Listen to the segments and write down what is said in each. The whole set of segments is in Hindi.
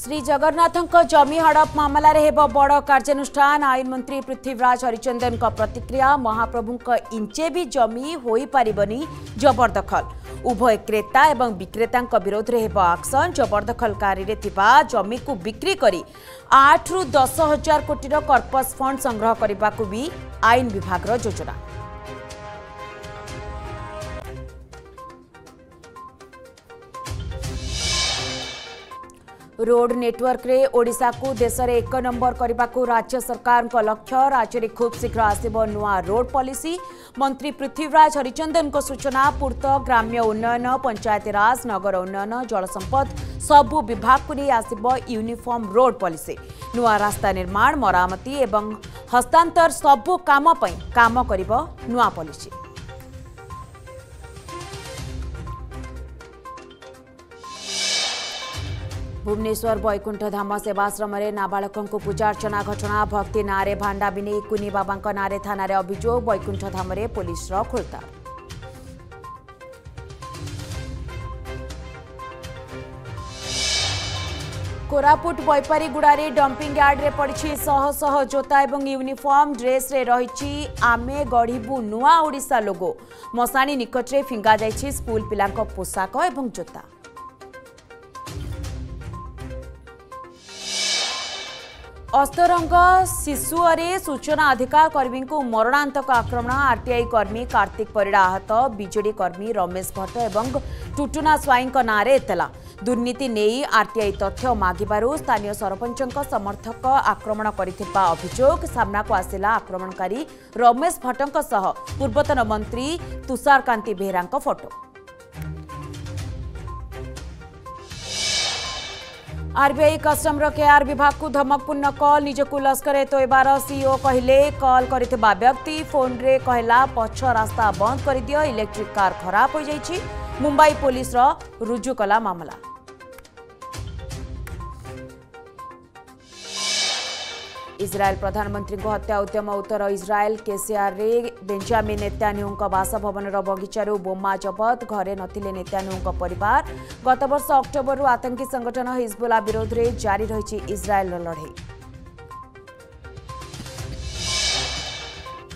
ଶ୍ରୀ ଜଗନ୍ନାଥଙ୍କ ଜମି ହଡ଼ପ ମାମଲାରେ ହେବ ବଡ଼ କାର୍ଯ୍ୟାନୁଷ୍ଠାନ ଆଇନ ମନ୍ତ୍ରୀ ପୃଥିବରାଜ ହରିଚନ୍ଦନଙ୍କ ପ୍ରତିକ୍ରିୟା ମହାପ୍ରଭୁଙ୍କ ଇଞ୍ଚେ ବି ଜମି ହୋଇପାରିବନି ଜବରଦଖଲ ଉଭୟ କ୍ରେତା ଏବଂ ବିକ୍ରେତାଙ୍କ ବିରୋଧରେ ହେବ ଆକ୍ସନ୍ ଜବରଦଖଲକାରୀରେ ଥିବା ଜମିକୁ ବିକ୍ରି କରି ଆଠରୁ ଦଶ ହଜାର କୋଟିର କର୍ପସ୍ ଫଣ୍ଡ ସଂଗ୍ରହ କରିବାକୁ ବି ଆଇନ ବିଭାଗର ଯୋଜନା ରୋଡ୍ ନେଟୱାର୍କରେ ଓଡ଼ିଶାକୁ ଦେଶରେ ଏକ ନମ୍ବର କରିବାକୁ ରାଜ୍ୟ ସରକାରଙ୍କ ଲକ୍ଷ୍ୟ ରାଜ୍ୟରେ ଖୁବ୍ ଶୀଘ୍ର ଆସିବ ନୂଆ ରୋଡ୍ ପଲିସି ମନ୍ତ୍ରୀ ପୃଥିବରାଜ ହରିଚନ୍ଦନଙ୍କ ସୂଚନା ପୂର୍ତ୍ତ ଗ୍ରାମ୍ୟ ଉନ୍ନୟନ ପଞ୍ଚାୟତିରାଜ ନଗର ଉନ୍ନୟନ ଜଳସମ୍ପଦ ସବୁ ବିଭାଗକୁ ନେଇ ଆସିବ ୟୁନିଫର୍ମ ରୋଡ୍ ପଲିସି ନୂଆ ରାସ୍ତା ନିର୍ମାଣ ମରାମତି ଏବଂ ହସ୍ତାନ୍ତର ସବୁ କାମ ପାଇଁ କାମ କରିବ ନୂଆ ପଲିସି ଭୁବନେଶ୍ୱର ବୈକୁଣ୍ଠଧାମ ସେବାଶ୍ରମରେ ନାବାଳକଙ୍କୁ ପୂଜାର୍ଚ୍ଚନା ଘଟଣା ଭକ୍ତି ନାଁରେ ଭାଣ୍ଡାବି ନେଇ କୁନି ବାବାଙ୍କ ନାଁରେ ଥାନାରେ ଅଭିଯୋଗ ବୈକୁଣ୍ଠଧାମରେ ପୋଲିସର ଖୋଳତାଡ଼ କୋରାପୁଟ ବୈପାରିଗୁଡ଼ାରେ ଡମ୍ପିଂ ୟାର୍ଡରେ ପଡ଼ିଛି ଶହ ଶହ ଜୋତା ଏବଂ ୟୁନିଫର୍ମ ଡ୍ରେସ୍ରେ ରହିଛି ଆମେ ଗଢ଼ିବୁ ନୂଆ ଓଡ଼ିଶା ଲୋଗୋ ମଶାଣି ନିକଟରେ ଫିଙ୍ଗାଯାଇଛି ସ୍କୁଲ ପିଲାଙ୍କ ପୋଷାକ ଏବଂ ଜୋତା अस्तरङ शिशुअरी सूचना अधिकार कर्मीको मरणान्तक आक्रमण आरटिआई कर्मी कार्तिक परिडा आहत विजेडिर्मी रमेश भट्ट ए टुटुना स्वईको नाँडे एला दुर्नीति आरटीआई तथ्य मगव स्थानीय सरपञको समर्थक आक्रमण गरिसला आक्रमणकारी रमेश भट्टको सह पूर्वत मन्त्री तुषारकाति बेहेराको फटो आरबीआई कस्टमर केयार विभाग को धमकपूर्ण कल निजको लस्कर तोयबार सीईओ कहिले कल बा व्यक्ति फोन रे कहला पछ रास्ता बंद गरिदियो इलेक्ट्रिक कार खराब हो मुंबई पुलिस रुजु कला मामला इजरायल प्रधानमन्त्रीको हत्या उद्यम उत्तर इस्राएल केसियर बेञ्जामिन् वासा बासभवनर बगिचा बोमा जबत नतिले नेत्यानुको परिवार गत वर्ष अक्टोबरु संगठन सङ्गठन हिजबुला विरोधले जारी रहेछ इस्राएल लडाई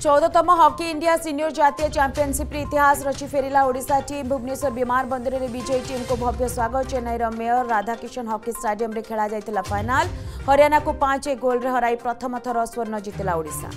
ચૌદતમ હોકી ઇન્ડિયા સિનિયર જાતીય ચેમ્પિયનશિપ ઇતિહાસ રચી ફેરેલા ઓડિશા ટીમ ભુવનેશ્વર વિમાન બંદરને વિજયી ટીમકુ ભવ્ય સ્વાગત ચેન્નાઈર મેયર રાધાકિશન હોકી સ્ટાડિયમરે ખેળાઈ ફાઇનાલ હરિયાણાકુ પાંચ ગોલ્રે હરાઈ પ્રથમ થર સ્વર્ણ જીતેલા ઓડિશા